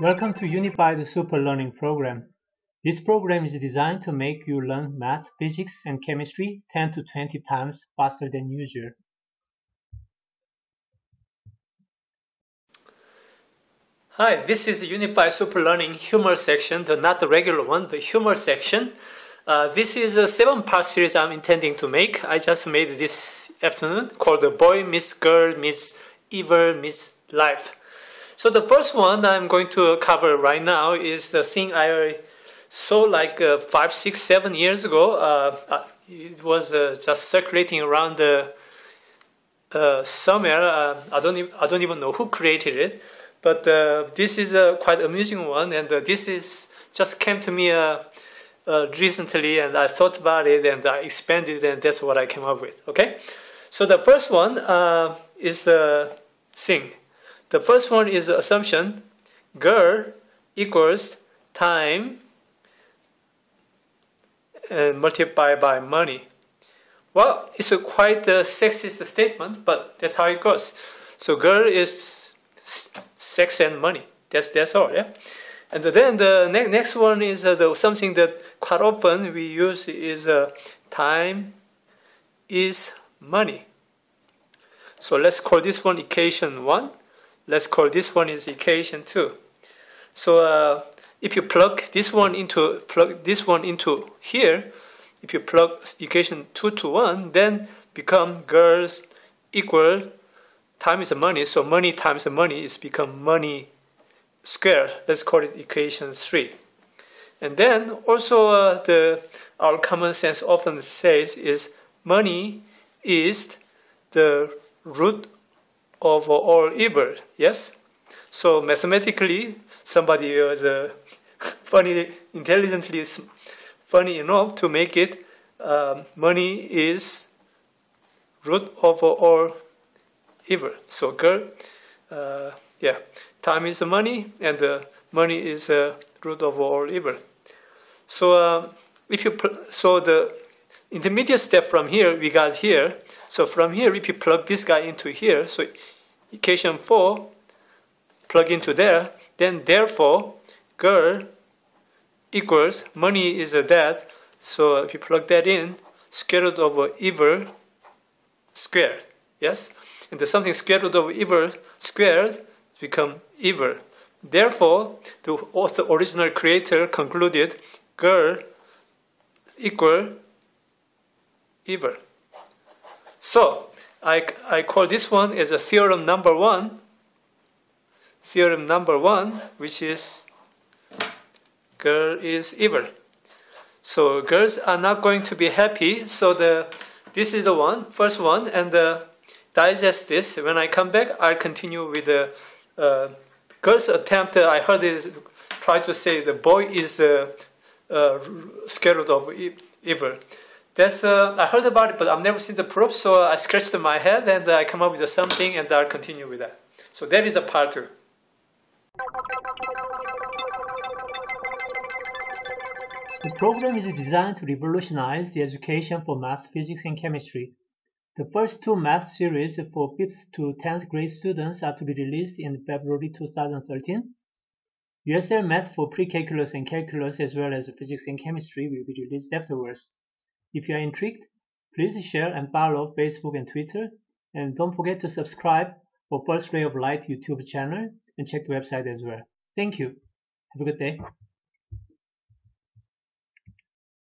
Welcome to Unified Super Learning Program. This program is designed to make you learn math, physics, and chemistry 10 to 20 times faster than usual. Hi, this is Unified Super Learning Humor section, the not the regular one, the humor section. Uh, this is a seven-part series I'm intending to make. I just made this afternoon called The Boy Meets Girl Meets Evil Meets Life. So the first one I'm going to cover right now is the thing I saw like uh, five, six, seven years ago. Uh, uh it was uh, just circulating around the uh, somewhere. I don't even, I don't even know who created it. But uh, this is a quite amusing one, and uh, this is just came to me uh, uh, recently, and I thought about it, and I expanded, and that's what I came up with. Okay, so the first one uh, is the thing. The first one is the assumption: girl equals time and multiply by money. Well, it's a quite a sexist statement, but that's how it goes. So girl is sex and money. That's that's all. Yeah. And then the ne next one is uh, the, something that quite often we use is uh, time is money. So let's call this one equation one. Let's call this one is equation two. So uh, if you plug this one into plug this one into here, if you plug equation two to one, then become girls equal time is money, so money times money is become money squared. Let's call it equation 3. And then also uh, the our common sense often says is money is the root of all evil. Yes? So mathematically, somebody was uh, funny, intelligently funny enough to make it um, money is root of all evil. So girl, uh, yeah, time is the money, and uh, money is uh, root of all evil. So uh, if you so the intermediate step from here we got here. So from here, if you plug this guy into here, so equation four, plug into there, then therefore girl equals money is a debt. So if you plug that in, square root of evil squared. Yes and the something square root of evil squared become evil. Therefore, the, the original creator concluded girl equal evil. So, I, I call this one as a theorem number one. Theorem number one, which is girl is evil. So girls are not going to be happy. So the this is the one, first one, and digest this. When I come back, I'll continue with the uh, girl's attempt. I heard is try to say the boy is uh, uh, scared of evil. That's uh, I heard about it, but I've never seen the proof. So I scratched my head and I come up with something, and I'll continue with that. So that is a part two. The program is designed to revolutionize the education for math, physics, and chemistry. The first two math series for 5th to 10th grade students are to be released in February 2013. USL Math for pre-calculus and calculus as well as physics and chemistry will be released afterwards. If you are intrigued, please share and follow Facebook and Twitter, and don't forget to subscribe for First Ray of Light YouTube channel and check the website as well. Thank you. Have a good day.